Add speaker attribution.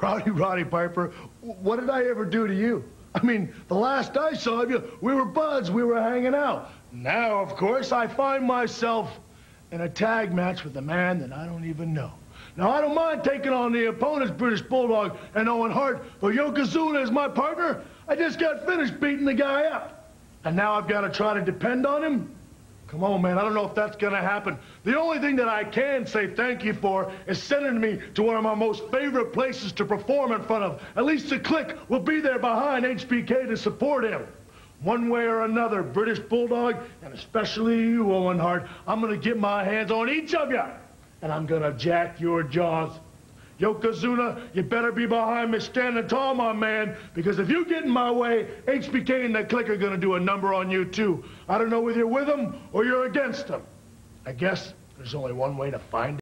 Speaker 1: Rowdy Roddy Piper, what did I ever do to you? I mean, the last I saw of you, we were buds, we were hanging out. Now, of course, I find myself in a tag match with a man that I don't even know. Now, I don't mind taking on the opponent's British Bulldog and Owen Hart, but Yokozuna is my partner. I just got finished beating the guy up. And now I've got to try to depend on him? Come on, man, I don't know if that's gonna happen. The only thing that I can say thank you for is sending me to one of my most favorite places to perform in front of. At least the clique will be there behind HBK to support him. One way or another, British Bulldog, and especially you, Owen Hart, I'm gonna get my hands on each of you, and I'm gonna jack your jaws. Yokozuna, you better be behind me standing tall, my man, because if you get in my way, HBK and the clique are gonna do a number on you, too. I don't know whether you're with them or you're against them. I guess there's only one way to find